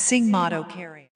Sing motto carry.